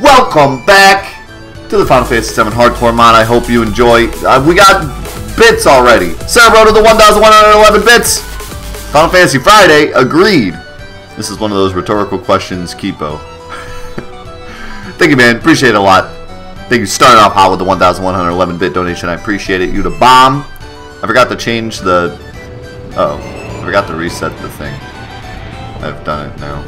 Welcome back to the Final Fantasy VII Hardcore Mod. I hope you enjoy. Uh, we got bits already. Sarah to the 1,111 bits. Final Fantasy Friday, agreed. This is one of those rhetorical questions, Kipo. Thank you, man. Appreciate it a lot. Thank you. Starting off hot with the 1,111 bit donation. I appreciate it. You the bomb. I forgot to change the. Uh oh, I forgot to reset the thing. I've done it now.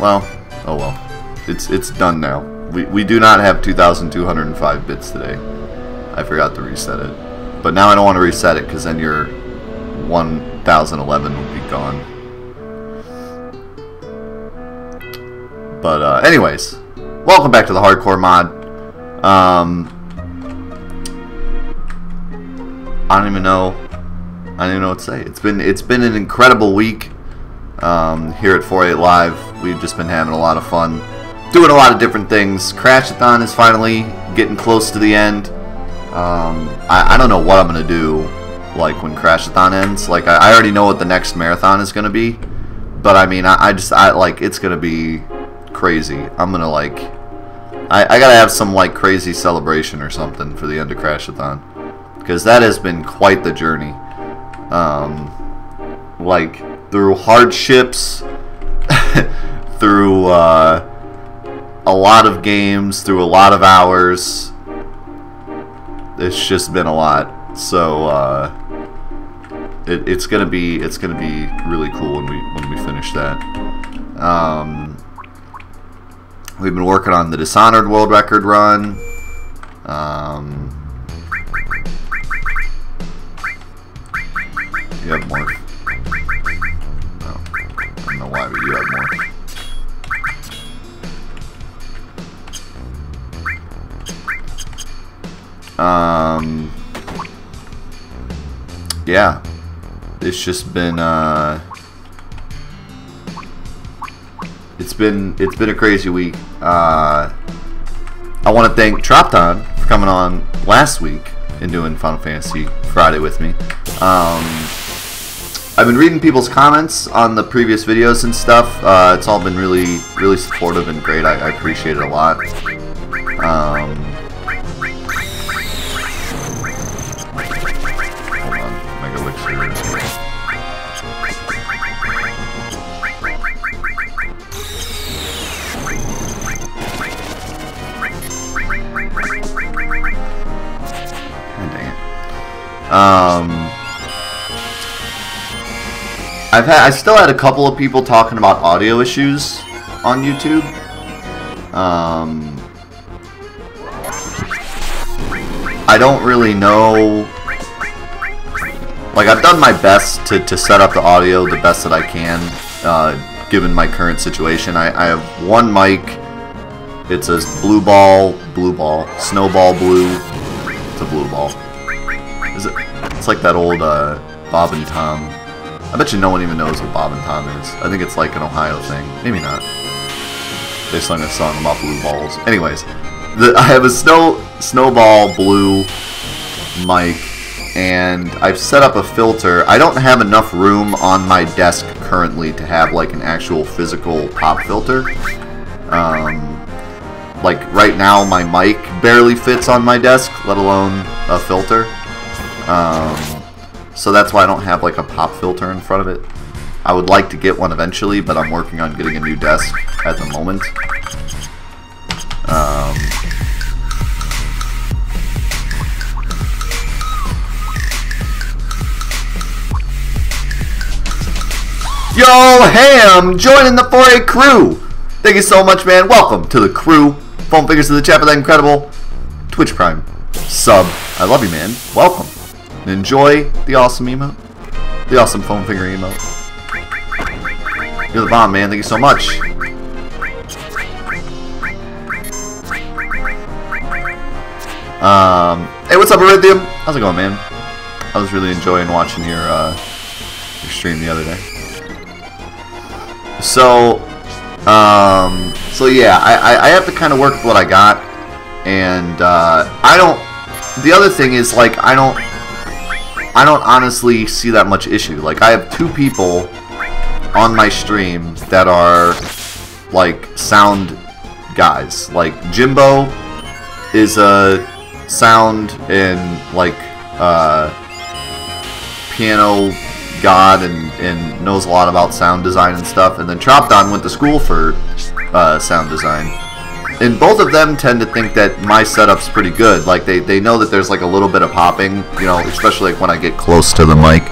Well, oh well. It's it's done now. We, we do not have 2,205 bits today. I forgot to reset it. But now I don't want to reset it because then your 1,011 will be gone. But uh, anyways, welcome back to the Hardcore Mod. Um, I don't even know. I don't even know what to say. It's been it's been an incredible week um, here at 4-8 Live. We've just been having a lot of fun doing a lot of different things. Crashathon is finally getting close to the end. Um, I, I, don't know what I'm gonna do, like when Crashathon ends. Like I, I already know what the next marathon is gonna be, but I mean I, I just I like it's gonna be crazy. I'm gonna like I, I gotta have some like crazy celebration or something for the end of Crashathon because that has been quite the journey. Um, like through hardships, through. Uh, a lot of games through a lot of hours. It's just been a lot. So uh, it, it's gonna be it's gonna be really cool when we when we finish that. Um, we've been working on the Dishonored world record run. Um, you have more. Oh, I don't know why, but you have more. Um, yeah, it's just been uh, it's been it's been a crazy week. Uh, I want to thank Tropton for coming on last week and doing Final Fantasy Friday with me. Um, I've been reading people's comments on the previous videos and stuff. Uh, it's all been really, really supportive and great. I, I appreciate it a lot. Had, I still had a couple of people talking about audio issues on YouTube. Um, I don't really know. Like, I've done my best to, to set up the audio the best that I can, uh, given my current situation. I, I have one mic. It's a blue ball, blue ball, snowball blue. It's a blue ball. Is it? It's like that old uh, Bob and Tom. I bet you no one even knows what Bob and Tom is. I think it's like an Ohio thing. Maybe not. They sung a song about blue balls. Anyways, the, I have a snow snowball blue mic, and I've set up a filter. I don't have enough room on my desk currently to have like an actual physical pop filter. Um, like right now, my mic barely fits on my desk, let alone a filter. Um, so that's why I don't have like a pop filter in front of it. I would like to get one eventually, but I'm working on getting a new desk at the moment. Um, Yo, Ham, joining the 4-8 crew. Thank you so much, man. Welcome to the crew. Foam figures to the chat for that incredible Twitch Prime sub. I love you, man. Welcome and enjoy the awesome emote. The awesome foam finger emote. You're the bomb, man. Thank you so much. Um, hey, what's up, Erythium? How's it going, man? I was really enjoying watching your, uh, your stream the other day. So, um, so yeah, I, I, I have to kind of work with what I got, and, uh, I don't, the other thing is, like, I don't, I don't honestly see that much issue. Like, I have two people on my stream that are, like, sound guys. Like Jimbo is a sound and like uh, piano god and, and knows a lot about sound design and stuff. And then Tropdon went to school for uh, sound design. And both of them tend to think that my setup's pretty good. Like they, they know that there's like a little bit of popping, you know, especially like when I get close to the mic.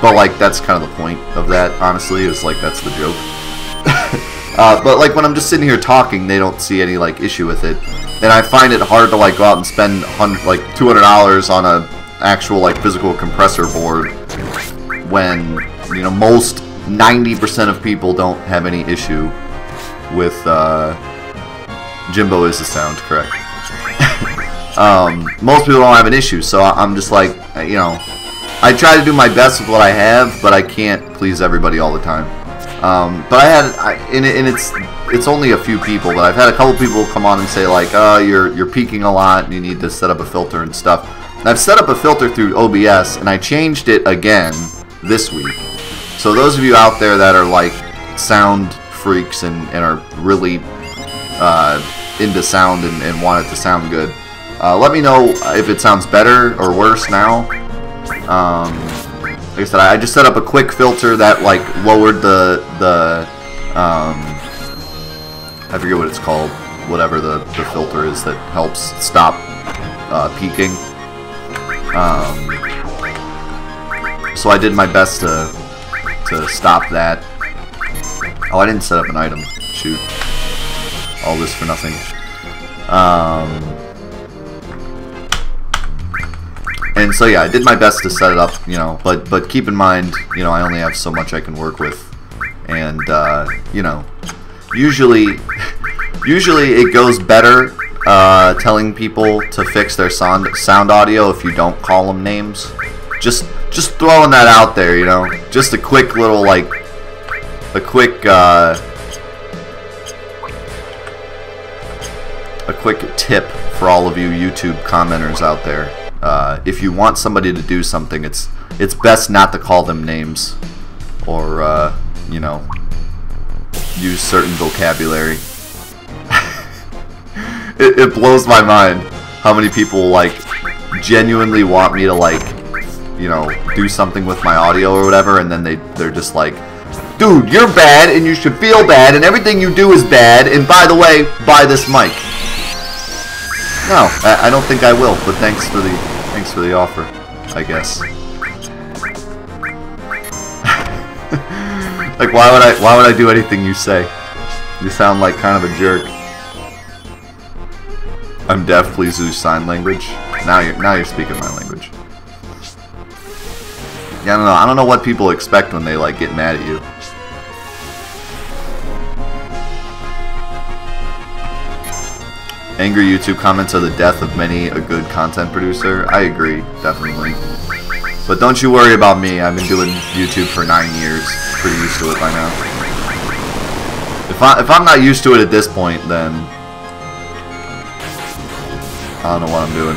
But like that's kind of the point of that, honestly, is like that's the joke. uh, but like when I'm just sitting here talking, they don't see any like issue with it, and I find it hard to like go out and spend like two hundred dollars on a actual like physical compressor board when you know most 90% of people don't have any issue with uh, Jimbo is the sound correct. um, most people don't have an issue, so I'm just like you know I try to do my best with what I have, but I can't please everybody all the time. Um, but I had, I, and, and, it's it's only a few people, but I've had a couple people come on and say like, "Oh, you're you're peaking a lot, and you need to set up a filter and stuff." And I've set up a filter through OBS, and I changed it again this week. So those of you out there that are like sound freaks and, and are really uh, into sound and, and want it to sound good, uh, let me know if it sounds better or worse now. Um, like I said, I just set up a quick filter that like lowered the the um, I forget what it's called, whatever the, the filter is that helps stop uh, peaking. Um, so I did my best to to stop that. Oh, I didn't set up an item. Shoot. All this for nothing. Um, and so yeah, I did my best to set it up, you know, but but keep in mind, you know, I only have so much I can work with, and uh, you know, usually, usually it goes better uh, telling people to fix their sound sound audio if you don't call them names. Just just throwing that out there, you know, just a quick little like a quick uh, a quick tip for all of you YouTube commenters out there. Uh, if you want somebody to do something, it's it's best not to call them names or uh, you know use certain vocabulary. it, it blows my mind how many people like genuinely want me to like you know do something with my audio or whatever, and then they they're just like. Dude, you're bad and you should feel bad and everything you do is bad and by the way, buy this mic. No, I, I don't think I will, but thanks for the thanks for the offer, I guess. like why would I why would I do anything you say? You sound like kind of a jerk. I'm deaf, please use sign language. Now you're now you're speaking my language. Yeah, I don't know. I don't know what people expect when they like get mad at you. Angry YouTube comments are the death of many a good content producer. I agree, definitely. But don't you worry about me. I've been doing YouTube for nine years. Pretty used to it by now. If, I, if I'm not used to it at this point, then... I don't know what I'm doing.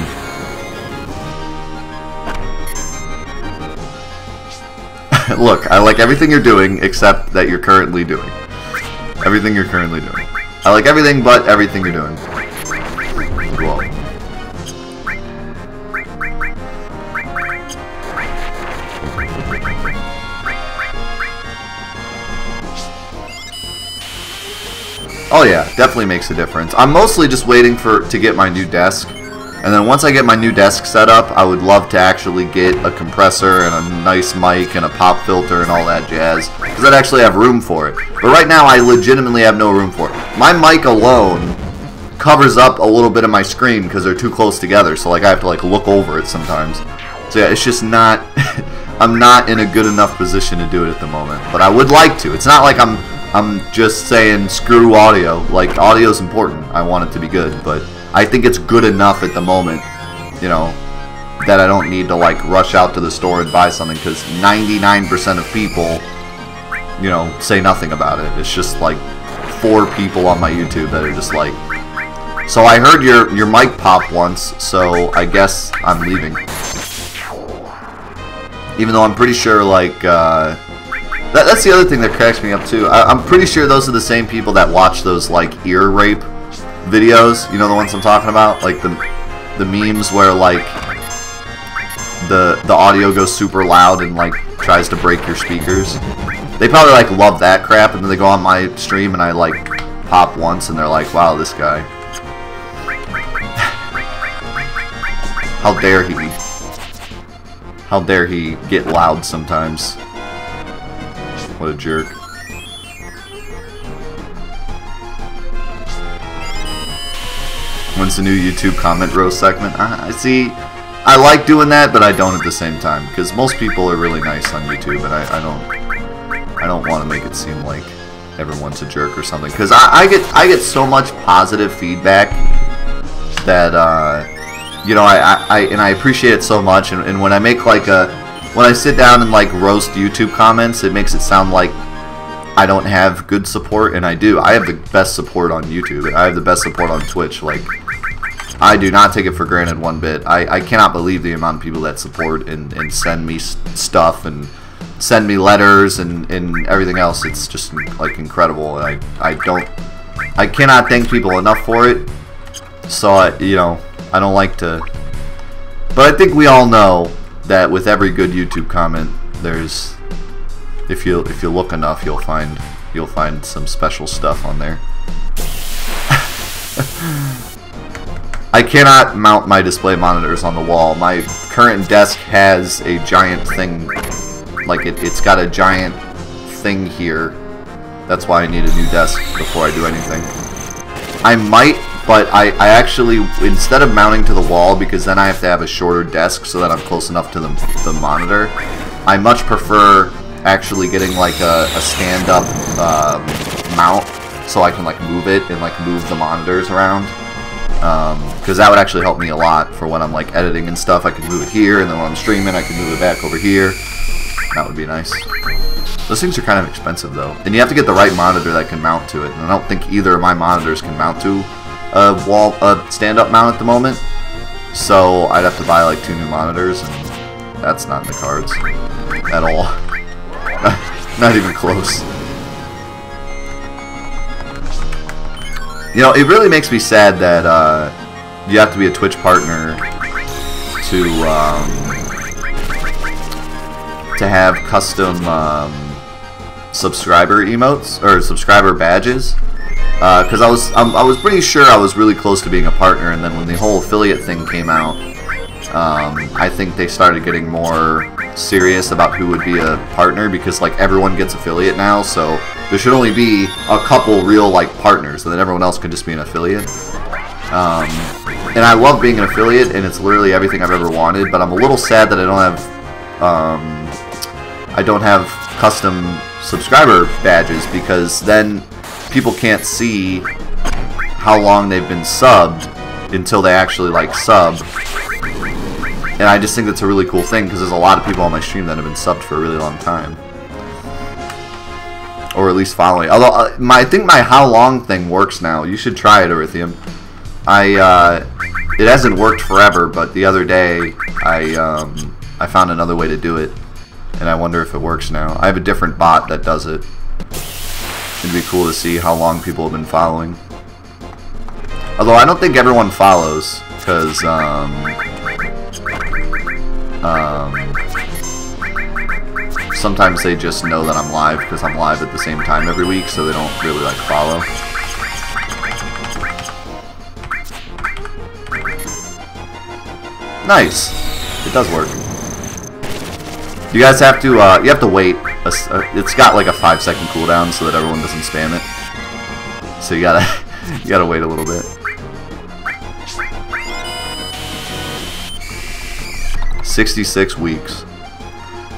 Look, I like everything you're doing except that you're currently doing. Everything you're currently doing. I like everything but everything you're doing Oh yeah, definitely makes a difference. I'm mostly just waiting for to get my new desk. And then once I get my new desk set up, I would love to actually get a compressor and a nice mic and a pop filter and all that jazz. Because I'd actually have room for it. But right now, I legitimately have no room for it. My mic alone covers up a little bit of my screen because they're too close together. So like I have to like look over it sometimes. So yeah, it's just not. I'm not in a good enough position to do it at the moment, but I would like to. It's not like I'm I'm just saying screw audio. Like audio is important. I want it to be good, but I think it's good enough at the moment. You know that I don't need to like rush out to the store and buy something because 99% of people, you know, say nothing about it. It's just like four people on my YouTube that are just like, so I heard your, your mic pop once, so I guess I'm leaving. Even though I'm pretty sure, like, uh, that, that's the other thing that cracks me up, too. I, am pretty sure those are the same people that watch those, like, ear rape videos. You know the ones I'm talking about, like the the memes where like the the audio goes super loud and like tries to break your speakers. They probably like love that crap, and then they go on my stream and I like pop once, and they're like, "Wow, this guy." How dare he? How dare he get loud sometimes? What a jerk. When's the new YouTube comment roast segment? I, I see. I like doing that, but I don't at the same time because most people are really nice on YouTube, and I, I don't. I don't want to make it seem like everyone's a jerk or something because I, I get I get so much positive feedback that uh, you know I, I, and I appreciate it so much. And, and when I make like a when I sit down and like roast YouTube comments, it makes it sound like I don't have good support, and I do. I have the best support on YouTube. I have the best support on Twitch. Like I do not take it for granted one bit. I, I cannot believe the amount of people that support and, and send me stuff and send me letters and, and everything else. It's just like incredible. I, I don't, I cannot thank people enough for it. So, I, you know, I don't like to, but I think we all know that with every good YouTube comment, there's, if you, if you look enough, you'll find, you'll find some special stuff on there. I cannot mount my display monitors on the wall. My current desk has a giant thing, like it, it's got a giant thing here. That's why I need a new desk before I do anything. I might, but I, I actually, instead of mounting to the wall, because then I have to have a shorter desk so that I'm close enough to the, the monitor, I much prefer actually getting like a, a stand-up um, mount so I can like move it and like move the monitors around because um, that would actually help me a lot for when I'm like editing and stuff. I could move it here, and then when I'm streaming, I can move it back over here. That would be nice. Those things are kind of expensive though, and you have to get the right monitor that can mount to it. And I don't think either of my monitors can mount to a wall, a stand-up mount at the moment. So I'd have to buy like two new monitors, and that's not in the cards at all. not even close. You know, it really makes me sad that uh, you have to be a Twitch partner to um, to have custom um, subscriber emotes or subscriber badges. Because uh, I was I was pretty sure I was really close to being a partner, and then when the whole affiliate thing came out, um, I think they started getting more serious about who would be a partner because like everyone gets affiliate now, so there should only be a couple real like partners, and then everyone else can just be an affiliate. Um, and I love being an affiliate, and it's literally everything I've ever wanted. But I'm a little sad that I don't have, um, I don't have custom subscriber badges because then people can't see how long they've been subbed until they actually like sub. And I just think that's a really cool thing because there's a lot of people on my stream that have been subbed for a really long time or at least following. Although uh, my I think my how long thing works now. You should try it, Erythium. I uh, it hasn't worked forever, but the other day I um, I found another way to do it, and I wonder if it works now. I have a different bot that does it. It'd be cool to see how long people have been following. Although I don't think everyone follows, because um, um, sometimes they just know that I'm live because I'm live at the same time every week, so they don't really like follow. Nice. It does work. You guys have to, uh, you have to wait. A, a, it's got like a five second cooldown so that everyone doesn't spam it. So you gotta, you gotta wait a little bit. 66 weeks.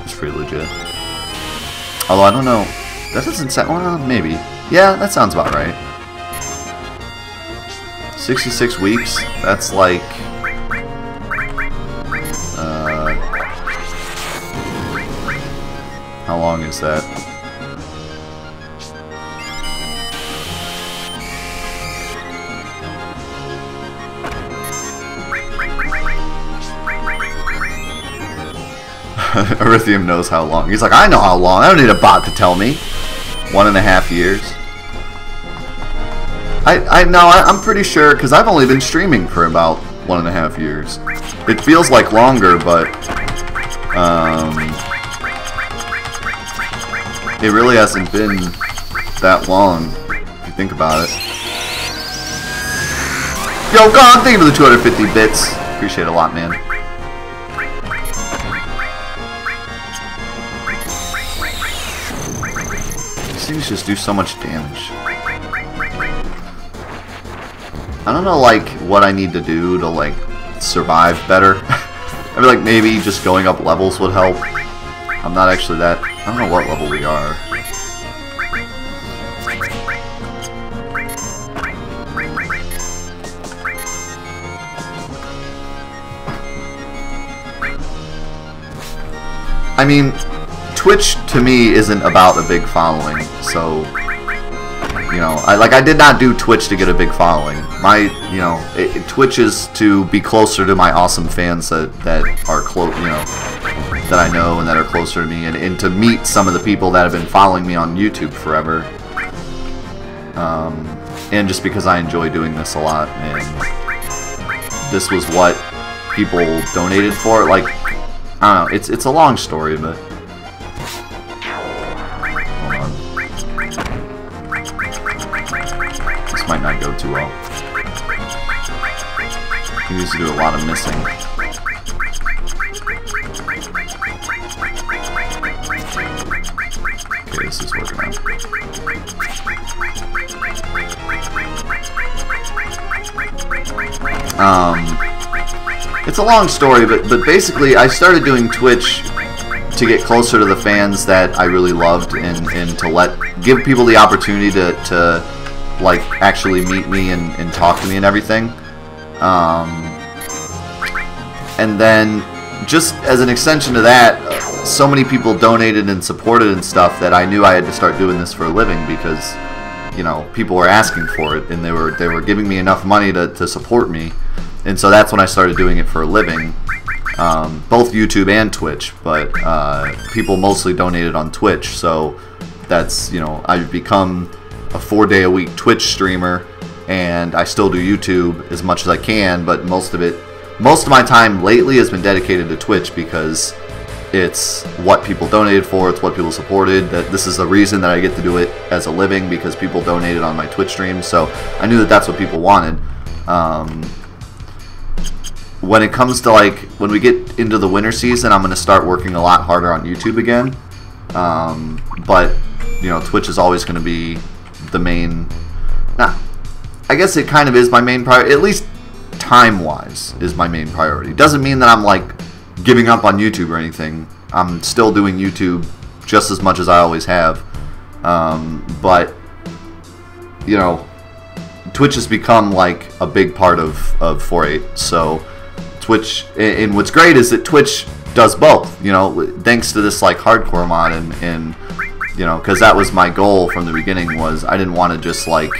It's pretty legit. Although I don't know. That doesn't sound... Well, maybe. Yeah, that sounds about right. 66 weeks? That's like... long is that? Erythium knows how long. He's like, I know how long. I don't need a bot to tell me. One and a half years. I, I no, I, I'm pretty sure because I've only been streaming for about one and a half years. It feels like longer, but it really hasn't been that long if you think about it. Yo, God, thank you for the 250 bits. Appreciate a lot, man. These things just do so much damage. I don't know, like, what I need to do to, like, survive better. I feel like maybe just going up levels would help. I'm not actually that... I don't know what level we are. I mean, Twitch to me isn't about a big following, so you know, I like I did not do Twitch to get a big following. My, you know, it, it, Twitch is to be closer to my awesome fans that that are close, you know, that I know and that are closer to me, and, and to meet some of the people that have been following me on YouTube forever. Um, and just because I enjoy doing this a lot, and this was what people donated for. Like, I don't know. It's it's a long story, but. This might not go too well. He used to do a lot of missing. Um, it's a long story, but but basically, I started doing Twitch to get closer to the fans that I really loved, and and to let give people the opportunity to to like actually meet me and, and talk to me and everything. Um, and then just as an extension to that, so many people donated and supported and stuff that I knew I had to start doing this for a living because you know people were asking for it and they were they were giving me enough money to, to support me and so that's when I started doing it for a living. Um, both YouTube and Twitch, but uh, people mostly donated on Twitch, so that's you know I've become a four day a week Twitch streamer, and I still do YouTube as much as I can, but most of it, most of my time lately has been dedicated to Twitch because it's what people donated for, it's what people supported. That this is the reason that I get to do it as a living because people donated on my Twitch stream. So I knew that that's what people wanted. Um, when it comes to like when we get into the winter season, I'm gonna start working a lot harder on YouTube again. Um, but you know, Twitch is always gonna be the main. Nah, I guess it kind of is my main priority. At least time-wise, is my main priority. Doesn't mean that I'm like giving up on YouTube or anything. I'm still doing YouTube just as much as I always have. Um, but you know, Twitch has become like a big part of of 4-8. So Twitch, and what's great is that Twitch does both. You know, thanks to this like hardcore mod, and, and you know, because that was my goal from the beginning was I didn't want to just like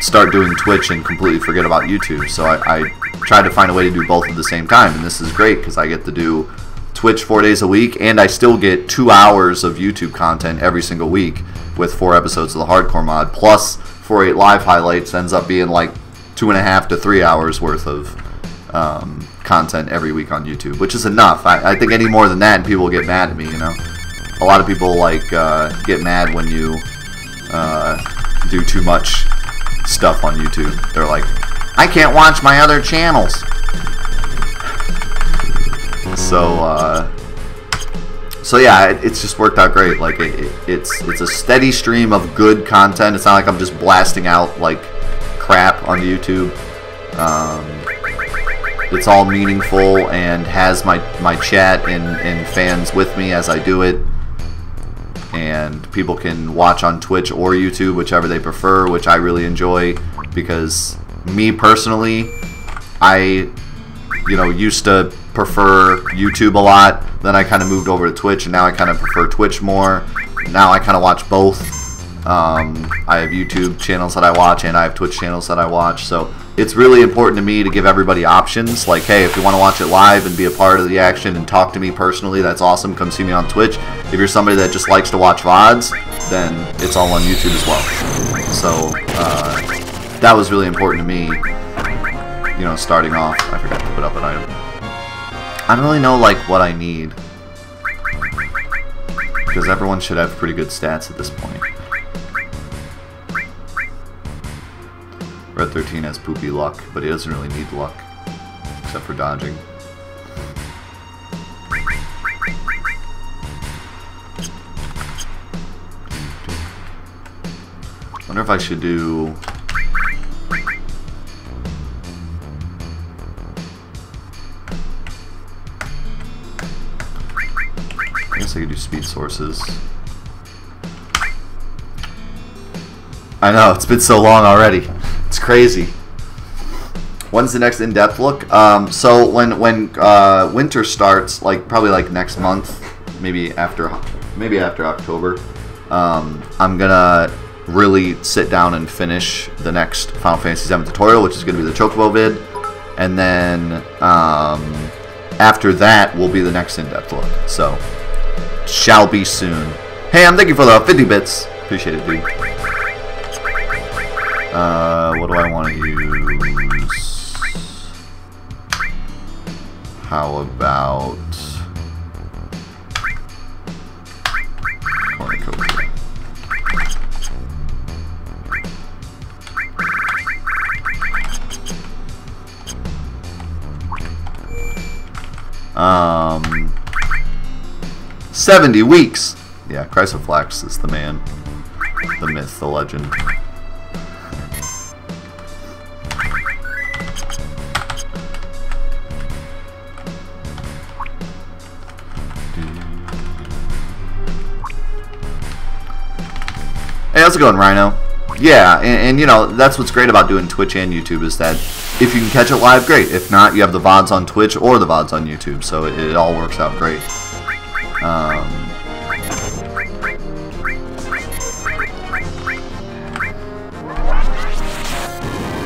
start doing Twitch and completely forget about YouTube. So I, I tried to find a way to do both at the same time, and this is great because I get to do Twitch four days a week, and I still get two hours of YouTube content every single week with four episodes of the hardcore mod plus 4-8 live highlights ends up being like two and a half to three hours worth of um, content every week on YouTube, which is enough. I, I, think any more than that, and people will get mad at me. You know, a lot of people like uh, get mad when you uh, do too much stuff on YouTube. They're like, I can't watch my other channels. So, uh, so yeah, it, it's just worked out great. Like, it, it, it's it's a steady stream of good content. It's not like I'm just blasting out like crap on YouTube. Um, it's all meaningful and has my, my chat and, and fans with me as I do it. And people can watch on Twitch or YouTube, whichever they prefer, which I really enjoy because me personally, I, you know, used to prefer YouTube a lot. Then I kind of moved over to Twitch, and now I kind of prefer Twitch more. Now I kind of watch both. Um, I have YouTube channels that I watch, and I have Twitch channels that I watch. So it's really important to me to give everybody options. Like, hey, if you want to watch it live and be a part of the action and talk to me personally, that's awesome. Come see me on Twitch. If you're somebody that just likes to watch VODs, then it's all on YouTube as well. So, uh, that was really important to me. You know, starting off, I forgot to put up an item. I don't really know like what I need because everyone should have pretty good stats at this point. 13 has poopy luck, but he doesn't really need luck, except for dodging. wonder if I should do... I guess I could do speed sources. I know, it's been so long already. Crazy. When's the next in-depth look? Um, so when when uh, winter starts, like probably like next month, maybe after maybe after October, um, I'm gonna really sit down and finish the next Final Fantasy VII tutorial, which is to be the Chocobo vid. And then um, after that will be the next in-depth look. So, shall be soon. Hey, I'm thank you for the 50 bits. Appreciate it, dude. Uh, what do I want to use? How about... Um, 70 weeks. Yeah, Chrysoflax is the man. The myth, the legend. How's it going, Rhino? Yeah, and, and, you know, that's what's great about doing Twitch and YouTube is that if you can catch it live, great. If not, you have the VODs on Twitch or the VODs on YouTube, so it, it all works out great. Um,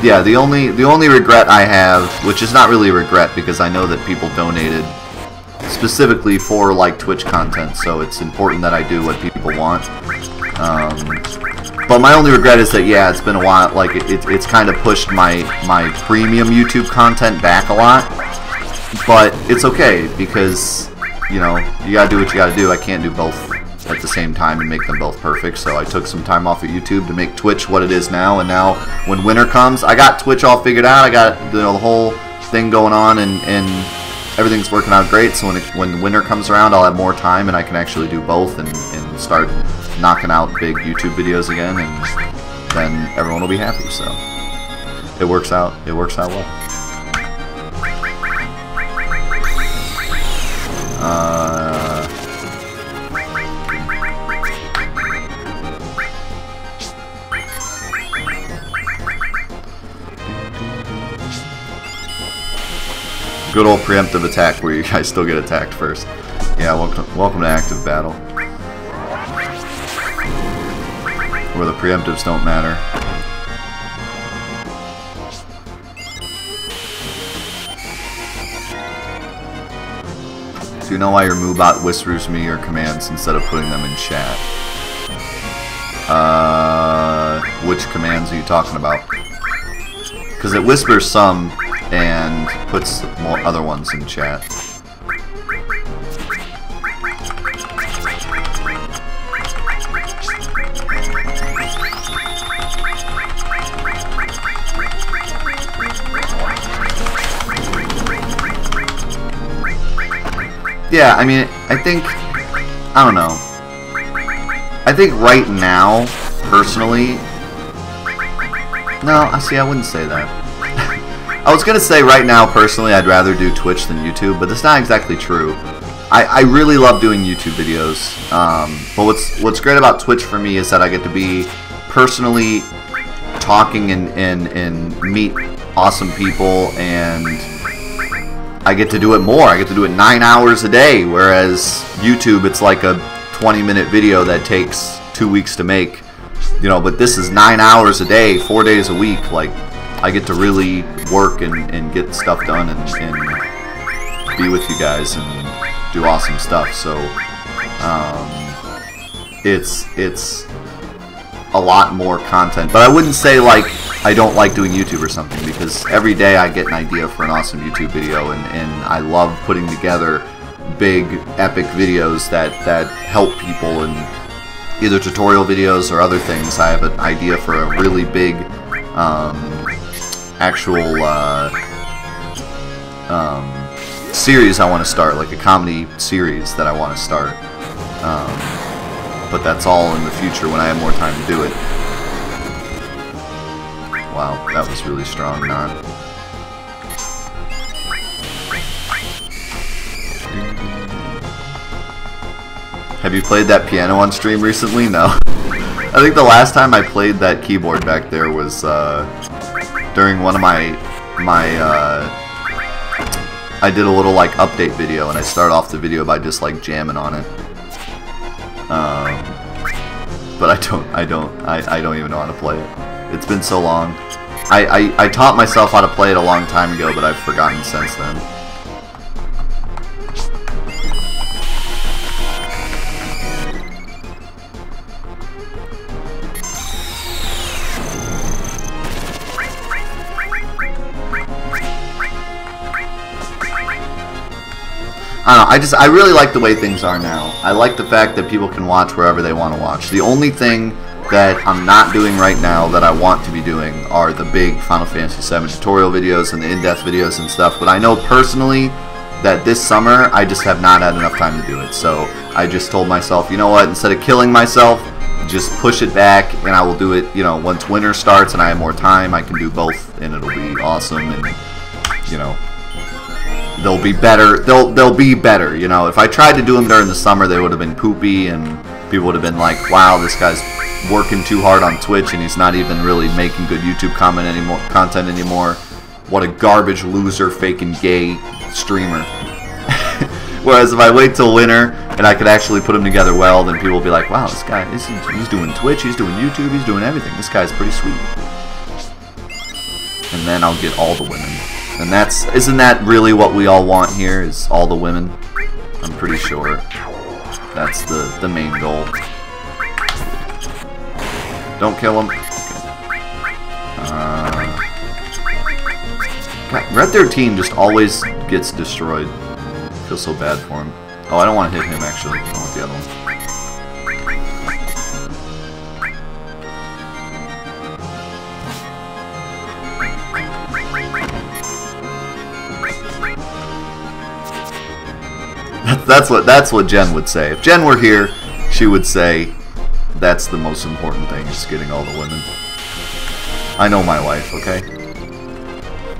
yeah, the only the only regret I have, which is not really a regret because I know that people donated specifically for like Twitch content, so it's important that I do what people want. Um, but my only regret is that yeah, it's been a while. Like it, it, it's kind of pushed my my premium YouTube content back a lot. But it's okay because you know you gotta do what you gotta do. I can't do both at the same time and make them both perfect. So I took some time off of YouTube to make Twitch what it is now. And now when winter comes, I got Twitch all figured out. I got you know the whole thing going on and and everything's working out great. So when it, when winter comes around, I'll have more time and I can actually do both and, and start knocking out big YouTube videos again, and then everyone will be happy. So it works out. It works out well. Uh, good old preemptive attack where you guys still get attacked first. Yeah, welcome, welcome to active battle. Where the preemptives don't matter. So you know why your Moobot whispers me your commands instead of putting them in chat. Uh, which commands are you talking about? Because it whispers some and puts more other ones in chat. Yeah, I mean, I think, I don't know. I think right now, personally, no, I see, I wouldn't say that. I was going to say right now, personally, I'd rather do Twitch than YouTube, but that's not exactly true. I, I really love doing YouTube videos, um, but what's what's great about Twitch for me is that I get to be personally talking and, and, and meet awesome people and I get to do it more. I get to do it nine hours a day, whereas YouTube, it's like a 20 minute video that takes two weeks to make. You know, but this is nine hours a day, four days a week. Like, I get to really work and, and get stuff done and, and be with you guys and do awesome stuff. So, um, it's, it's a lot more content. But I wouldn't say, like, I don't like doing YouTube or something because every day I get an idea for an awesome YouTube video and, and I love putting together big epic videos that, that help people and either tutorial videos or other things. I have an idea for a really big um, actual uh, um, series I want to start, like a comedy series that I want to start. Um, but that's all in the future when I have more time to do it. Wow, that was really strong, non. Have you played that piano on stream recently? No. I think the last time I played that keyboard back there was uh, during one of my my uh, I did a little like update video and I start off the video by just like jamming on it. Um, but I don't I don't I, I don't even know how to play it. It's been so long. I, I, I taught myself how to play it a long time ago, but I've forgotten since then. I don't know, I just, I really like the way things are now. I like the fact that people can watch wherever they want to watch. The only thing that I'm not doing right now that I want to be doing are the big Final Fantasy VII tutorial videos and the in-depth videos and stuff, but I know personally that this summer I just have not had enough time to do it. So I just told myself, you know what, instead of killing myself, just push it back and I will do it, you know, once winter starts and I have more time, I can do both and it'll be awesome and, you know, they'll be better. They'll they'll be better. You know, if I tried to do them during the summer, they would have been poopy, and people would have been like, "Wow, this guy's working too hard on Twitch, and he's not even really making good YouTube comment anymore, content anymore. What a garbage loser, faking gay streamer." Whereas if I wait till winter and I could actually put them together well, then people will be like, "Wow, this guy, he's, he's doing Twitch, he's doing YouTube, he's doing everything. This guy's pretty sweet." And then I'll get all the women. And that's, isn't that really what we all want here, is all the women? I'm pretty sure that's the, the main goal. Don't kill him. Uh, God, Red 13 just always gets destroyed. I feel so bad for him. Oh, I don't want to hit him, actually. I want the other one. That's what that's what Jen would say. If Jen were here, she would say that's the most important thing is getting all the women. I know my wife, okay?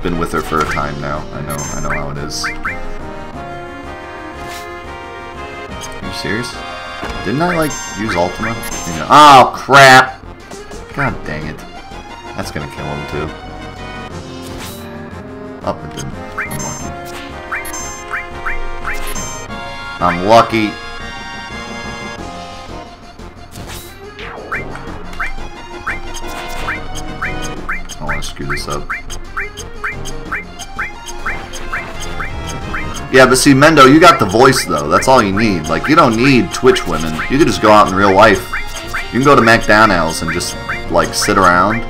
Been with her for a time now. I know I know how it is. Are you serious? Didn't I like use Ultima? You know, oh crap! God dang it. That's gonna kill him too. Oh, Up and didn't. I'm lucky. I Yeah, but see, Mendo, you got the voice, though. That's all you need. Like, you don't need Twitch women. You could just go out in real life. You can go to McDonald's and just, like, sit around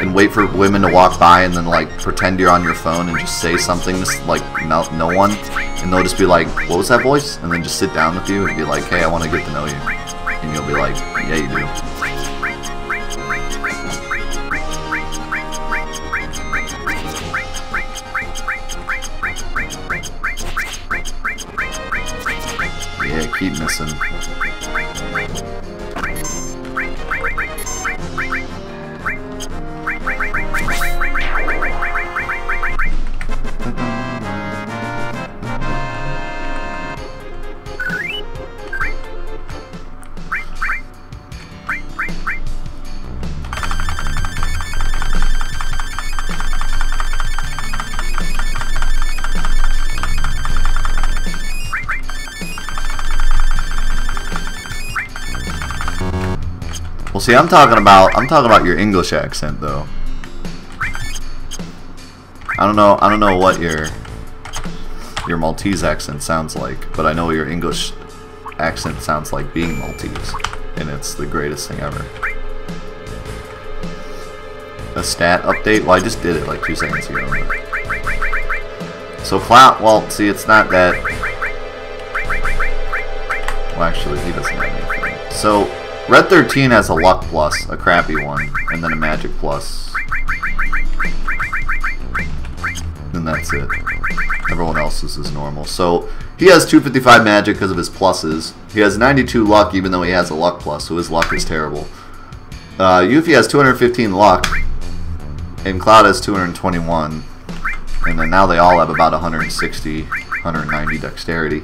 and wait for women to walk by and then like pretend you're on your phone and just say something to like no, no one and they'll just be like what was that voice and then just sit down with you and be like hey I want to get to know you and you'll be like yeah you do Well, see, I'm talking about I'm talking about your English accent, though. I don't know. I don't know what your your Maltese accent sounds like, but I know your English accent sounds like being Maltese, and it's the greatest thing ever. a stat update. Well, I just did it like two seconds ago. So Cloud, well, see, it's not that... Well, actually, he doesn't have anything. So, Red 13 has a Luck Plus, a crappy one, and then a Magic Plus. And that's it. Everyone else's is normal. So, he has 255 Magic because of his pluses. He has 92 Luck even though he has a Luck Plus, so his Luck is terrible. Uh, Yuffie has 215 Luck, and Cloud has 221. And then now they all have about 160, 190 dexterity.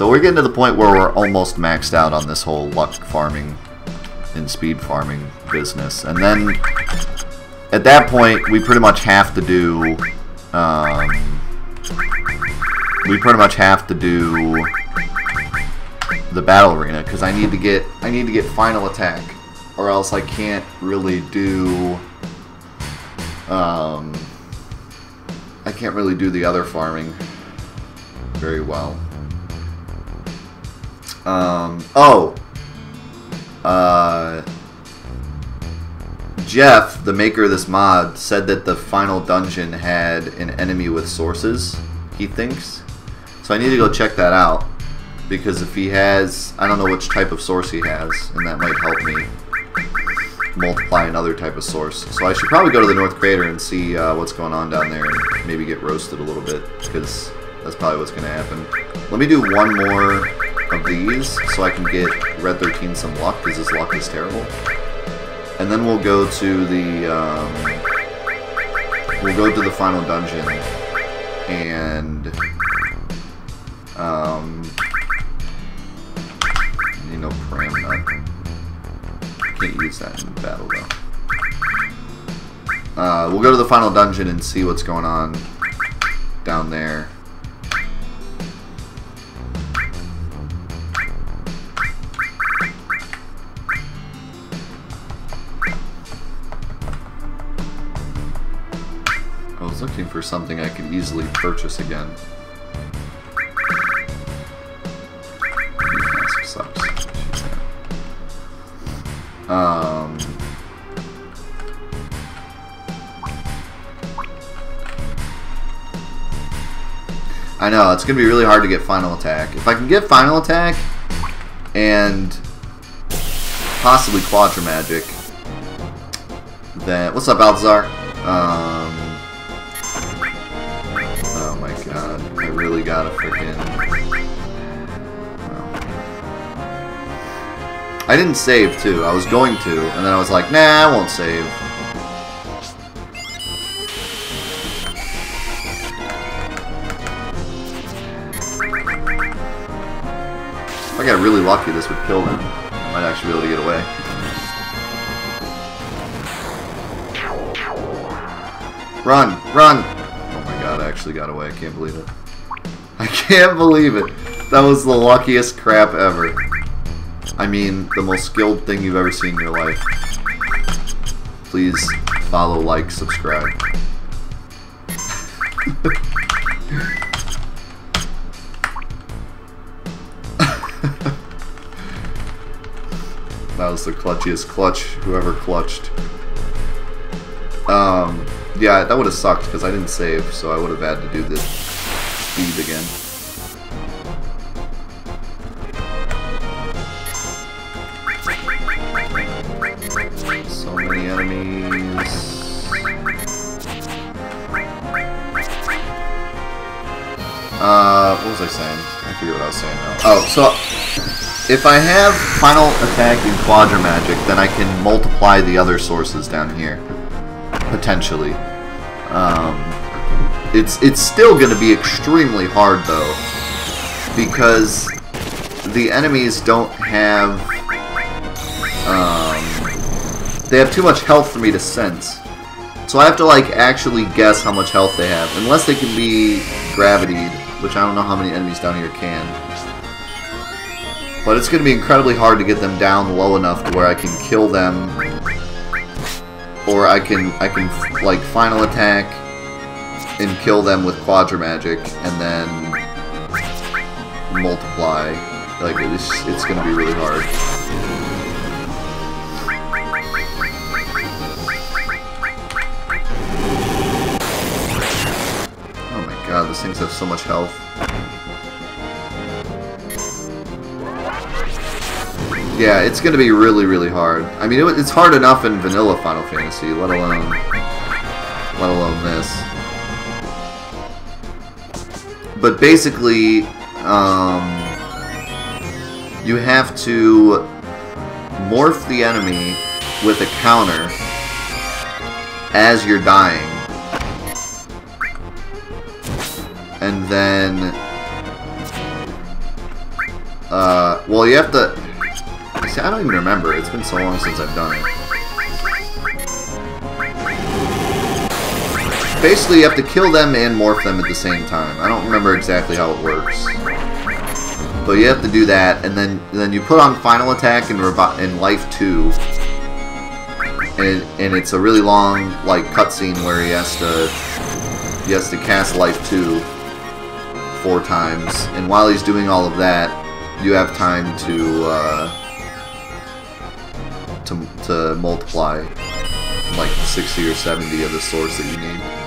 So we're getting to the point where we're almost maxed out on this whole luck farming and speed farming business. And then at that point, we pretty much have to do... Um, we pretty much have to do the battle arena because I need to get I need to get final attack or else I can't really do um, I can't really do the other farming very well. Um, oh, uh, Jeff, the maker of this mod, said that the final dungeon had an enemy with sources, he thinks. So I need to go check that out. Because if he has, I don't know which type of source he has, and that might help me multiply another type of source. So I should probably go to the North Crater and see uh, what's going on down there and maybe get roasted a little bit, because that's probably what's going to happen. Let me do one more of these so I can get Red 13 some luck, because his luck is terrible. And then we'll go to the, um, we'll go to the final dungeon, and, um, you know, Pram Nut can't use that in battle, though. Uh, we'll go to the final dungeon and see what's going on down there. Looking for something I could easily purchase again. Um, I know, it's going to be really hard to get Final Attack. If I can get Final Attack and possibly Quadra Magic, then... What's up, Balthazar? Um, gotta freaking... I didn't save, too. I was going to, and then I was like, nah, I won't save. If I got really lucky, this would kill them. I might actually be able to get away. Run! Run! Oh my god, I actually got away. I can't believe it. I can't believe it. That was the luckiest crap ever. I mean, the most skilled thing you've ever seen in your life. Please follow, like, subscribe. that was the clutchiest clutch whoever clutched. Um, yeah, that would have sucked because I didn't save, so I would have had to do this speed again. So many enemies. Uh, what was I saying? I forget what I was saying now. Oh, so if I have final attack in Quadra Magic, then I can multiply the other sources down here. Potentially. Um, it's, it's still going to be extremely hard, though. Because the enemies don't have... Um, they have too much health for me to sense. So I have to, like, actually guess how much health they have. Unless they can be gravitied which I don't know how many enemies down here can. But it's going to be incredibly hard to get them down low enough to where I can kill them, or I can I can like final attack and kill them with Quadra Magic, and then multiply. Like, it's, it's gonna be really hard. Oh my god, these things have so much health. Yeah, it's going to be really, really hard. I mean, it, it's hard enough in vanilla Final Fantasy, let alone, let alone this. But basically, um, you have to morph the enemy with a counter as you're dying. And then... Uh, well, you have to... See, I don't even remember. It's been so long since I've done it. Basically, you have to kill them and morph them at the same time. I don't remember exactly how it works. But you have to do that, and then then you put on Final Attack and, Life 2, and, and it's a really long like cutscene where he has to he has to cast Life 2 four times, and while he's doing all of that, you have time to uh, to, to multiply like 60 or 70 of the source that you need.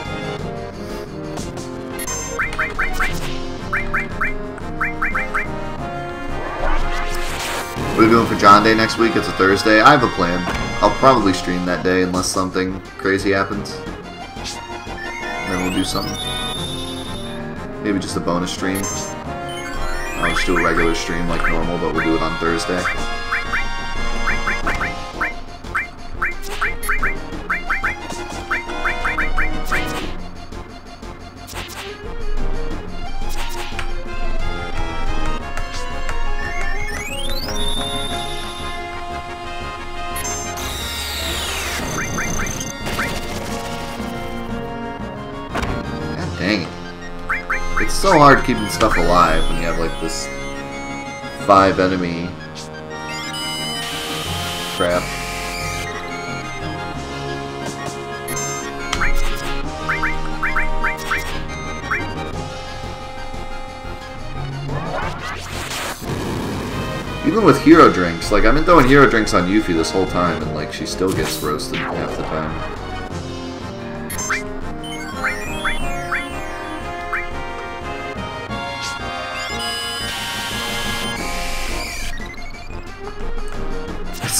What are we doing for John Day next week? It's a Thursday. I have a plan. I'll probably stream that day unless something crazy happens. Then we'll do something. Maybe just a bonus stream. I'll just do a regular stream like normal, but we'll do it on Thursday. Hard keeping stuff alive when you have like this five enemy crap. Even with hero drinks, like I've been throwing hero drinks on Yuffie this whole time and like she still gets roasted half the time.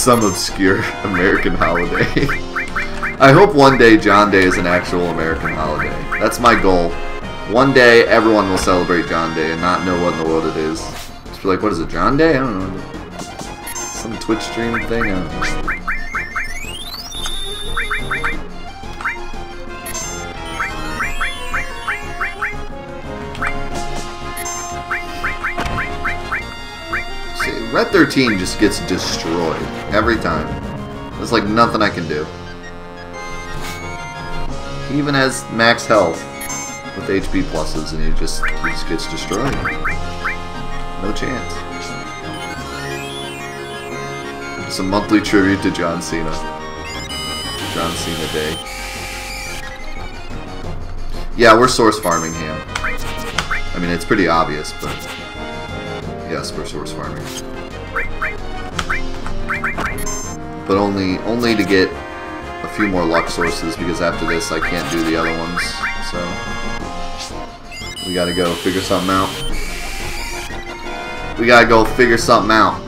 Some obscure American holiday. I hope one day John Day is an actual American holiday. That's my goal. One day everyone will celebrate John Day and not know what in the world it is. Just be like, what is it, John Day? I don't know. Some Twitch stream thing? Red 13 just gets destroyed every time. There's like nothing I can do. He even has max health with HP pluses and he just, he just gets destroyed. No chance. It's a monthly tribute to John Cena. John Cena Day. Yeah, we're source farming him. I mean, it's pretty obvious, but yes, we're source farming but only only to get a few more luck sources because after this I can't do the other ones. So we gotta go figure something out. We gotta go figure something out.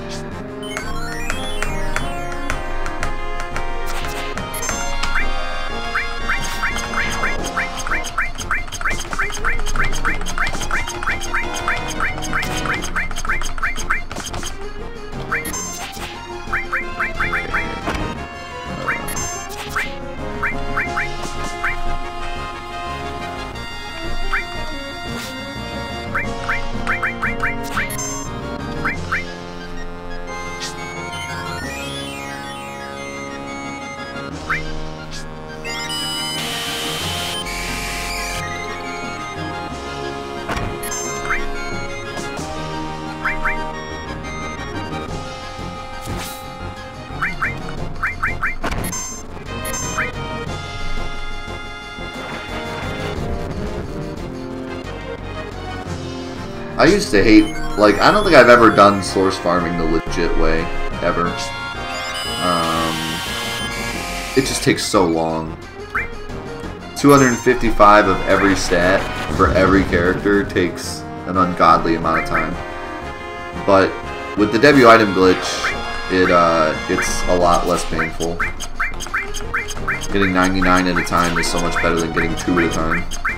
I used to hate, like, I don't think I've ever done source farming the legit way, ever. Um, it just takes so long. 255 of every stat for every character takes an ungodly amount of time. But with the W item glitch, it uh, it's a lot less painful. Getting 99 at a time is so much better than getting 2 at a time.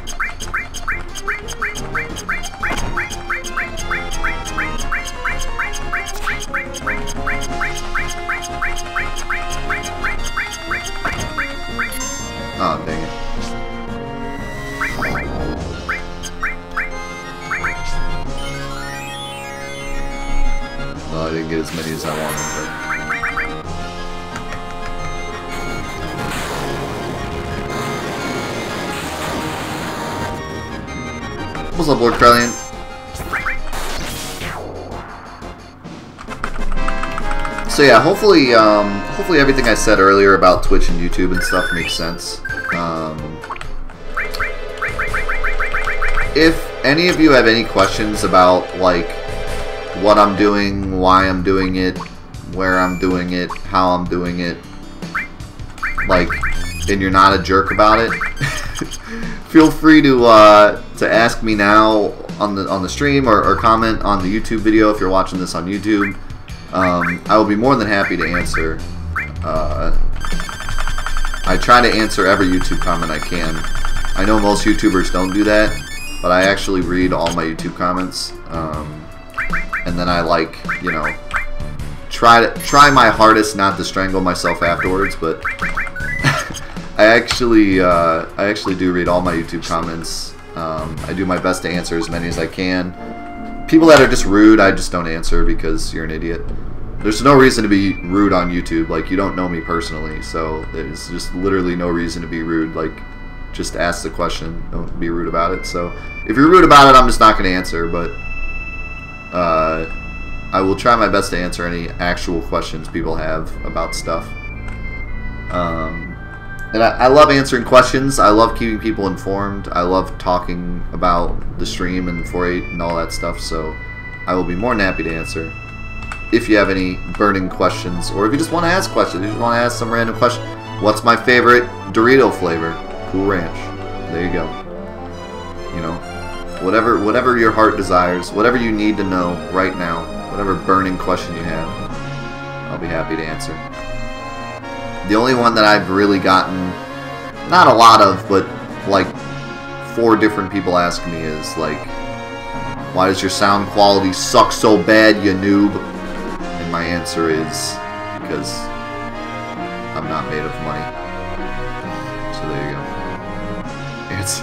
So yeah, hopefully, um, hopefully everything I said earlier about Twitch and YouTube and stuff makes sense. Um, if any of you have any questions about like what I'm doing, why I'm doing it, where I'm doing it, how I'm doing it, like, and you're not a jerk about it, feel free to uh, to ask me now on the on the stream or, or comment on the YouTube video if you're watching this on YouTube. Um, I will be more than happy to answer. Uh, I try to answer every YouTube comment I can. I know most YouTubers don't do that, but I actually read all my YouTube comments, um, and then I like, you know, try to try my hardest not to strangle myself afterwards. But I actually, uh, I actually do read all my YouTube comments. Um, I do my best to answer as many as I can people that are just rude, I just don't answer because you're an idiot. There's no reason to be rude on YouTube. Like, you don't know me personally, so there's just literally no reason to be rude. Like, just ask the question. Don't be rude about it. So, if you're rude about it, I'm just not going to answer, but uh, I will try my best to answer any actual questions people have about stuff. Um, and I, I love answering questions. I love keeping people informed. I love talking about the stream and 4-8 and all that stuff. So I will be more than happy to answer. If you have any burning questions, or if you just want to ask questions, if you just want to ask some random question. What's my favorite Dorito flavor? Cool Ranch. There you go. You know, whatever whatever your heart desires, whatever you need to know right now, whatever burning question you have, I'll be happy to answer. The only one that I've really gotten, not a lot of, but like four different people ask me is like, why does your sound quality suck so bad, you noob? And my answer is, because I'm not made of money. So there you go. It's,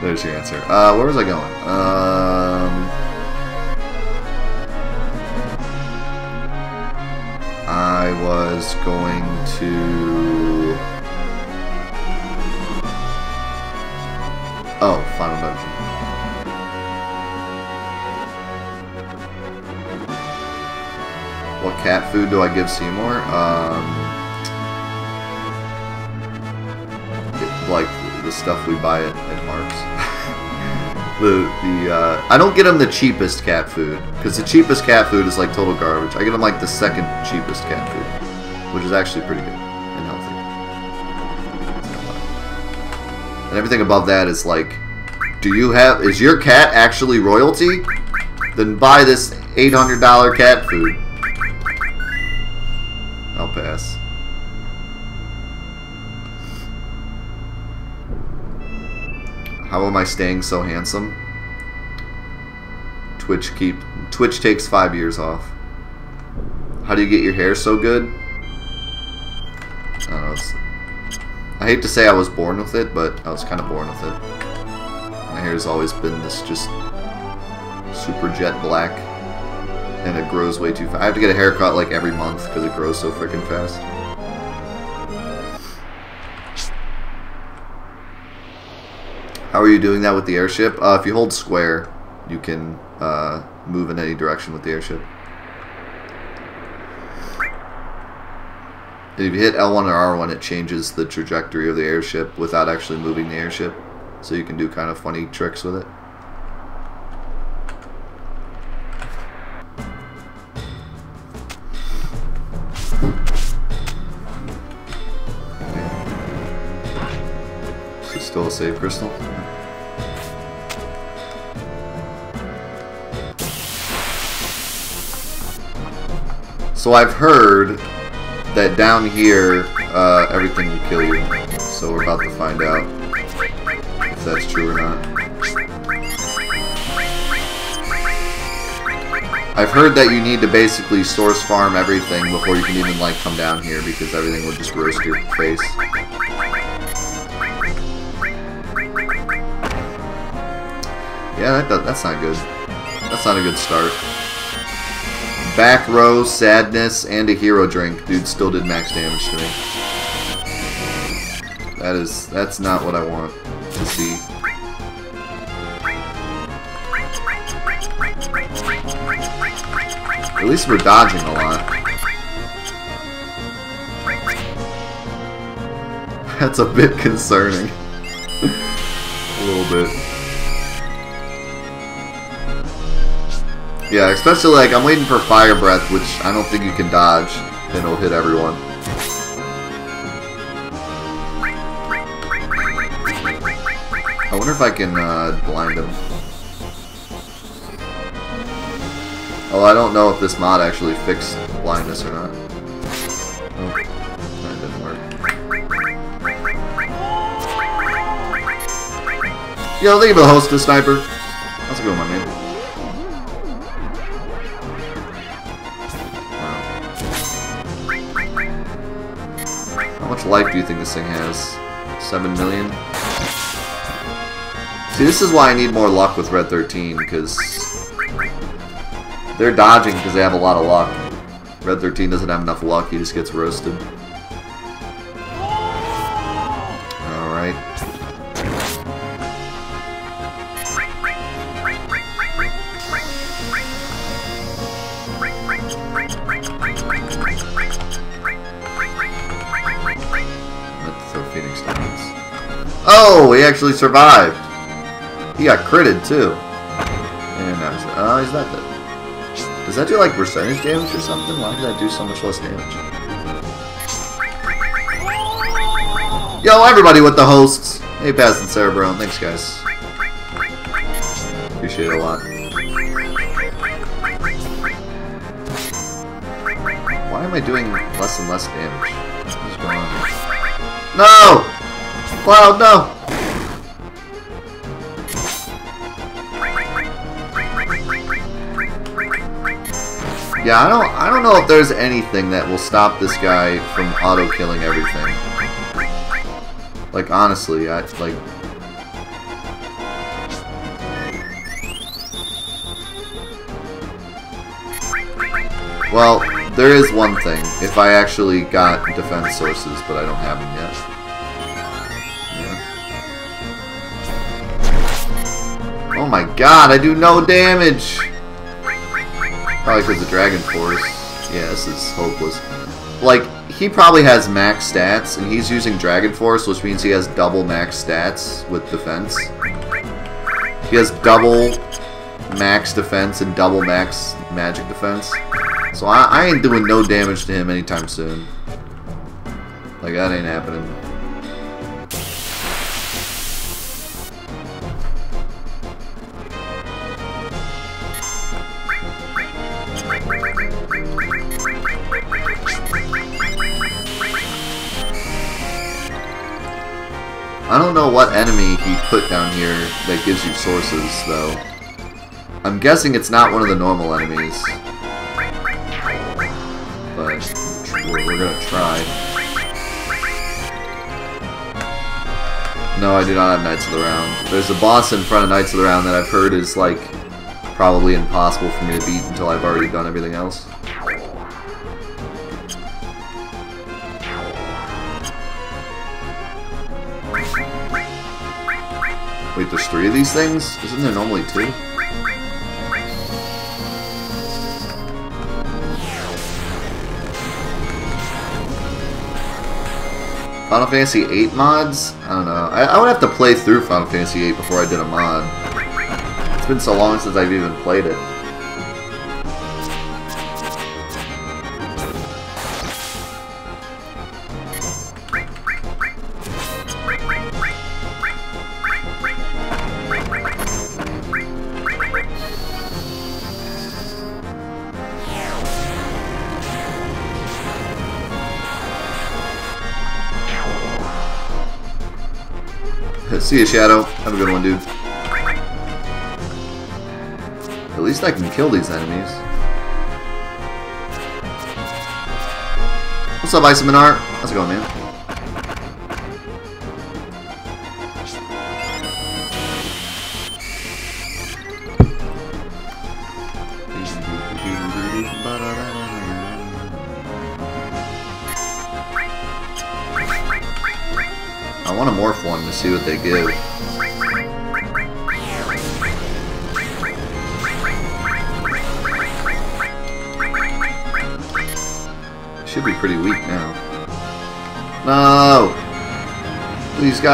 there's your answer. Uh, where was I going? Um... I was going to... Oh, Final Dungeon. What cat food do I give Seymour? Um, like the stuff we buy at, at Mark's. the the uh, I don't get him the cheapest cat food because the cheapest cat food is like total garbage. I get him like the second cheapest cat food, which is actually pretty good and healthy. And everything above that is like, do you have is your cat actually royalty? Then buy this eight hundred dollar cat food. How am I staying so handsome? Twitch keep Twitch takes five years off. How do you get your hair so good? I don't know. I hate to say I was born with it, but I was kind of born with it. My hair's always been this just super jet black, and it grows way too fast. I have to get a haircut like every month because it grows so freaking fast. How are you doing that with the airship? Uh, if you hold square, you can uh, move in any direction with the airship. And if you hit L1 or R1, it changes the trajectory of the airship without actually moving the airship. So you can do kind of funny tricks with it. Still a save crystal? So I've heard that down here, uh, everything will kill you. So we're about to find out if that's true or not. I've heard that you need to basically source farm everything before you can even like come down here because everything will just roast your face. Yeah, that, that's not good. That's not a good start. Back row, sadness, and a hero drink. Dude still did max damage to me. That is, that's not what I want to see. At least we're dodging a lot. That's a bit concerning. a little bit. Yeah, especially like I'm waiting for Fire Breath, which I don't think you can dodge, and it'll hit everyone. I wonder if I can uh, blind him. Oh, I don't know if this mod actually fixed blindness or not. Oh, that didn't work. Yo, you for the host, Sniper. How's it going, my man? Life do you think this thing has? Seven million? See, this is why I need more luck with Red 13, because they're dodging because they have a lot of luck. Red 13 doesn't have enough luck, he just gets roasted. Actually survived. He got critted too. And that was it. Oh, he's not. Does that do like percentage damage or something? Why does that do so much less damage? Yo, everybody with the hosts. Hey, Paz and Sarah Brown. Thanks, guys. Appreciate it a lot. Why am I doing less and less damage? No! Cloud, no! Yeah, I don't I don't know if there's anything that will stop this guy from auto killing everything. Like honestly, I like Well, there is one thing. If I actually got defense sources, but I don't have them yet. Yeah. Oh my god, I do no damage! Probably for the Dragon Force. Yeah, this is hopeless. Like, he probably has max stats, and he's using Dragon Force, which means he has double max stats with defense. He has double max defense and double max magic defense. So I, I ain't doing no damage to him anytime soon. Like, that ain't happening. Enemy he put down here that gives you sources, though. I'm guessing it's not one of the normal enemies. But we're, gonna try. No, I do not have Knights of the Round. There's a boss in front of Knights of the Round that I've heard is, like, probably impossible for me to beat until I've already done everything else. Three of these things? Isn't there normally two? Final Fantasy VIII mods? I don't know. I, I would have to play through Final Fantasy VIII before I did a mod. It's been so long since I've even played it. See you, Shadow. Have a good one, dude. At least I can kill these enemies. What's up, Isominar? How's it going, man?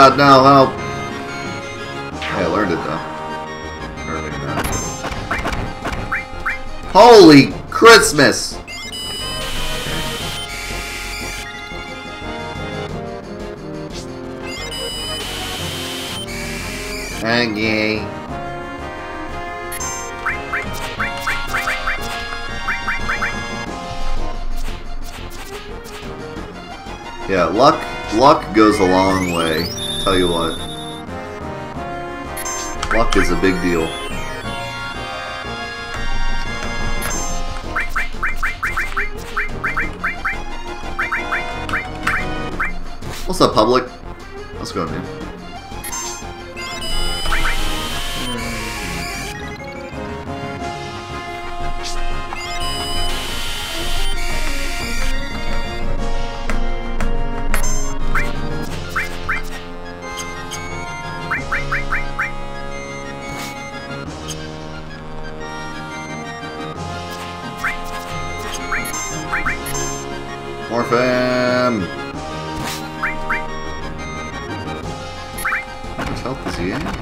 God, no, help! Hey, I learned it though. Holy Christmas! Okay. Yeah, luck luck goes a long way. Tell you what. Luck is a big deal. What's up, public? Let's go, man. Morphin! How much health is he at?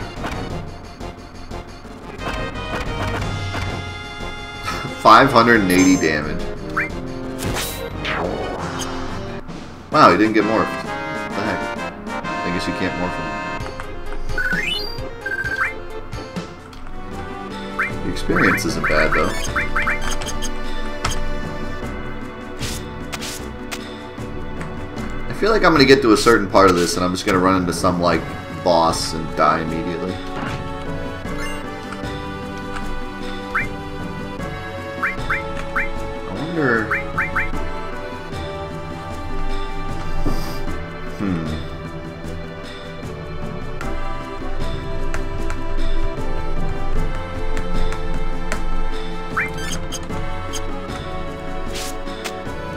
Five hundred and eighty damage. Wow, he didn't get morphed. What the heck? I guess you can't morph him. The experience isn't bad though. Feel like I'm gonna get to a certain part of this and I'm just gonna run into some like boss and die immediately. I wonder. Hmm.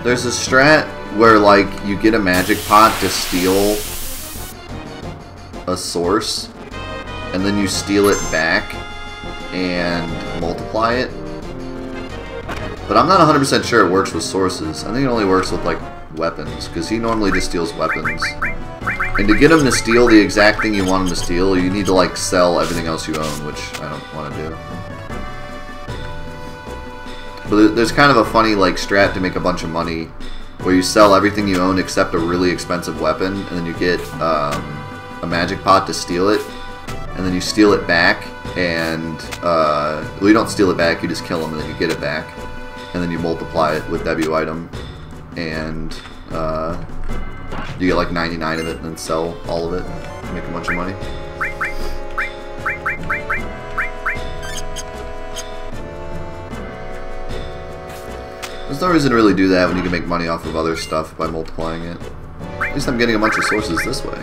There's a strat where like you get a magic pot to steal a source and then you steal it back and multiply it. But I'm not 100% sure it works with sources. I think it only works with like weapons because he normally just steals weapons. And to get him to steal the exact thing you want him to steal, you need to like sell everything else you own, which I don't want to do. But there's kind of a funny like strat to make a bunch of money where you sell everything you own except a really expensive weapon, and then you get um, a magic pot to steal it, and then you steal it back, and uh, well, you don't steal it back, you just kill them, and then you get it back, and then you multiply it with W item, and uh, you get like 99 of it, and then sell all of it, make a bunch of money. No reason to really do that when you can make money off of other stuff by multiplying it. At least I'm getting a bunch of sources this way.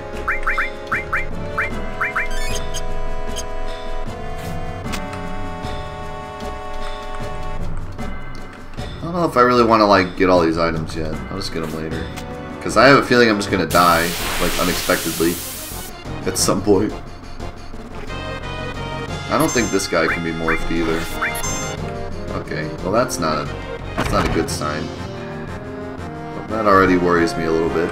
I don't know if I really want to like get all these items yet. I'll just get them later. Because I have a feeling I'm just going to die, like, unexpectedly at some point. I don't think this guy can be morphed either. Okay, well that's not a, that's not a good sign. But that already worries me a little bit.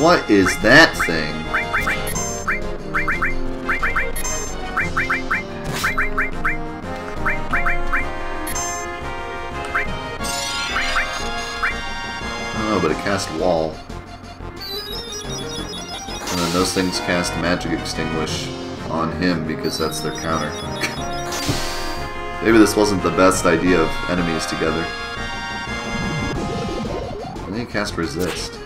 What is that thing? Things cast magic extinguish on him because that's their counter. Maybe this wasn't the best idea of enemies together. And then you cast resist.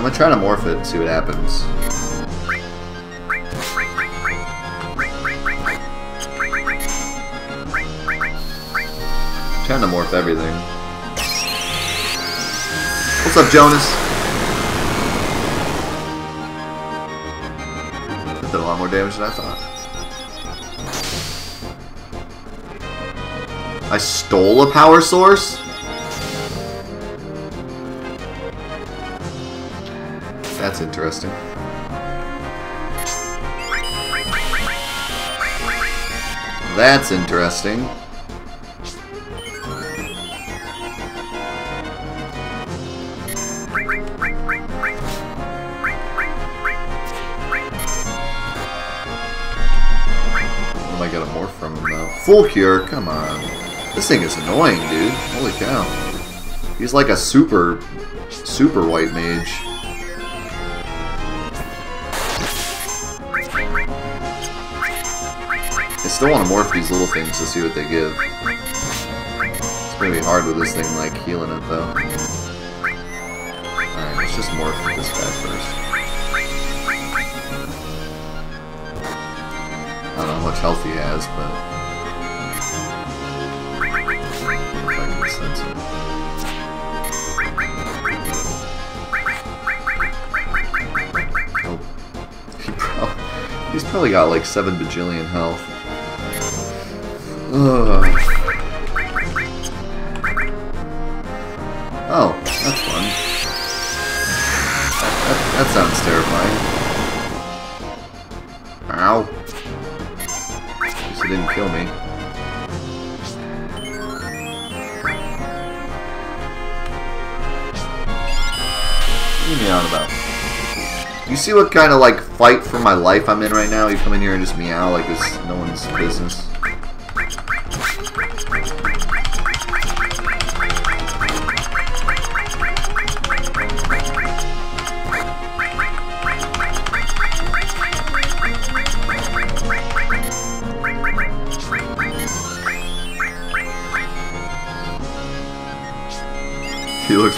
I'm gonna try to morph it and see what happens. Trying to morph everything. What's up, Jonas? That did a lot more damage than I thought. I stole a power source? That's interesting. That's interesting. Full cure? Come on. This thing is annoying, dude. Holy cow. He's like a super, super white mage. Still want to morph these little things to see what they give. It's gonna be hard with this thing, like, healing it, though. Alright, let's just morph this guy first. I don't know how much health he has, but... He's probably got like 7 bajillion health. Ugh. Oh, that's fun. That, that, that sounds terrifying. Ow. At least it didn't kill me. You on about? You see what kind of like fight for my life I'm in right now? You come in here and just meow like it's no one's business.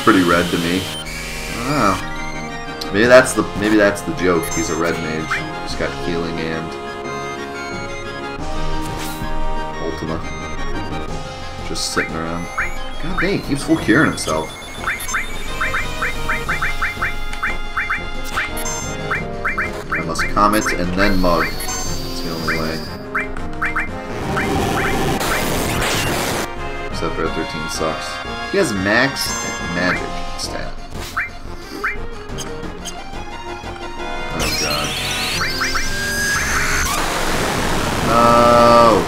Pretty red to me. Maybe that's the maybe that's the joke. He's a red mage. He's got healing and Ultima. Just sitting around. God dang, he keeps full curing himself. I must comment and then mug. It's the only way. Except Red 13 sucks. He has max magic stat. Oh god. No!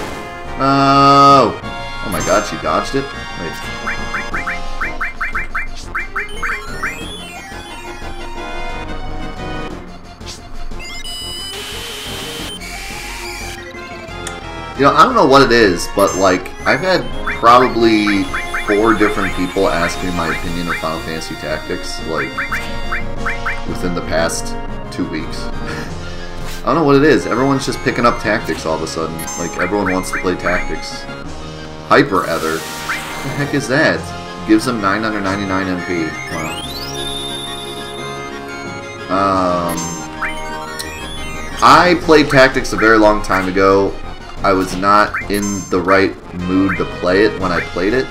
No! Oh my god, she dodged it? Wait. You know, I don't know what it is, but like, I've had probably four different people ask me my opinion of Final Fantasy Tactics, like, within the past two weeks. I don't know what it is. Everyone's just picking up Tactics all of a sudden. Like, everyone wants to play Tactics. Hyper Ether. What the heck is that? Gives them 999 MP. Wow. Um... I played Tactics a very long time ago. I was not in the right mood to play it when I played it.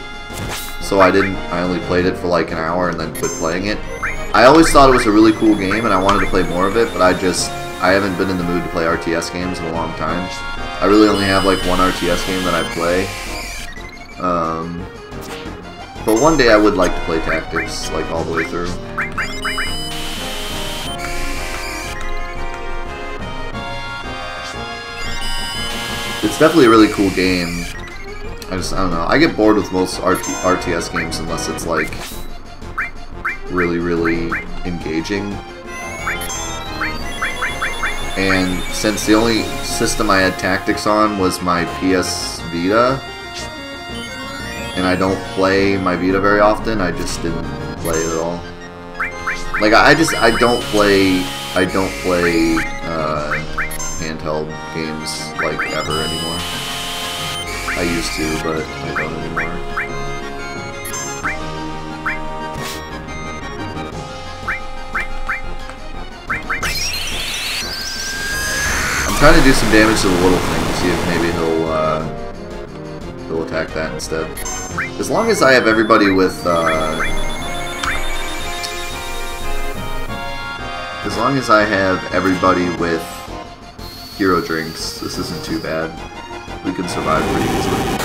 So I didn't, I only played it for like an hour and then quit playing it. I always thought it was a really cool game and I wanted to play more of it, but I just, I haven't been in the mood to play RTS games in a long time. I really only have like one RTS game that I play. Um, but one day I would like to play Tactics, like all the way through. It's definitely a really cool game. I just, I don't know. I get bored with most RT RTS games unless it's like really, really engaging. And since the only system I had tactics on was my PS Vita, and I don't play my Vita very often, I just didn't play it at all. Like, I just, I don't play, I don't play, uh, handheld games, like, ever anymore. I used to, but I don't anymore. I'm trying to do some damage to the little thing, to see if maybe he'll, uh, he'll attack that instead. As long as I have everybody with, uh, As long as I have everybody with hero drinks, this isn't too bad. We can survive pretty easily.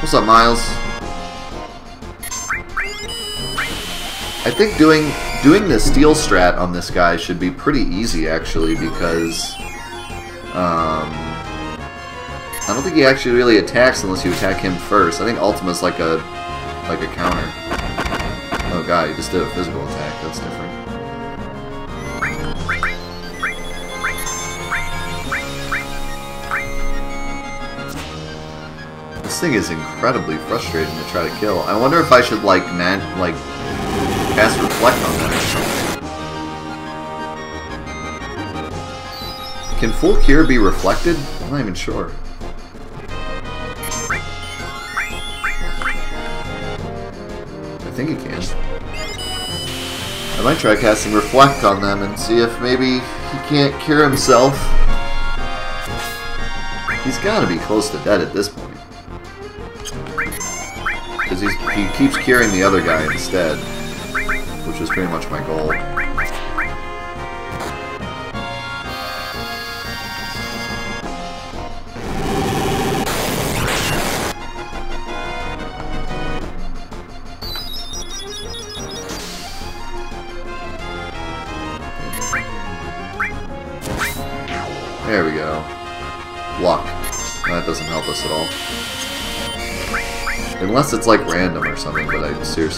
What's up, Miles? I think doing doing the steal strat on this guy should be pretty easy, actually, because um, I don't think he actually really attacks unless you attack him first. I think Ultima's like a like a counter. Oh god, he just did a physical attack. That's different. This thing is incredibly frustrating to try to kill. I wonder if I should like man like cast reflect on that or something. Can full cure be reflected? I'm not even sure. I think he can. I might try casting Reflect on them and see if maybe he can't cure himself. He's gotta be close to dead at this point. He keeps curing the other guy instead, which is pretty much my goal.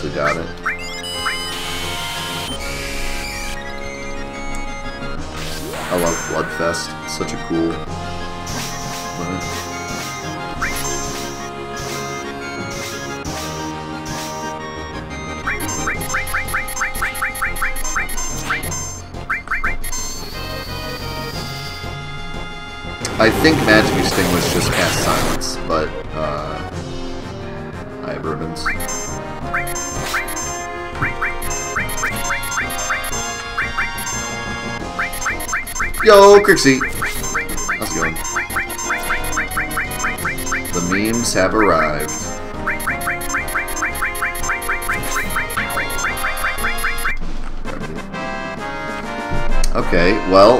I seriously Yo, Crixie! How's it going? The memes have arrived. Okay, well,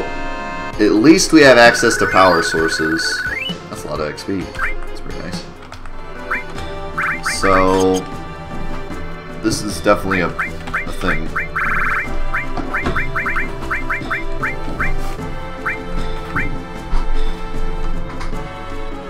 at least we have access to power sources. That's a lot of XP. That's pretty nice. So, this is definitely a.